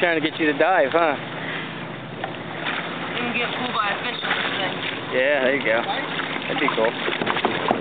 trying to get you to dive, huh? You can get pulled by a fish or something. Yeah, there you go. That'd be cool.